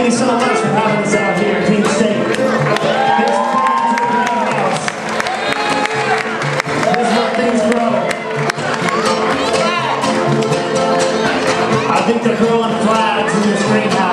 Thank you so much for having us out here at Keene State. That's how things grow. I think they're growing flags in this greenhouse.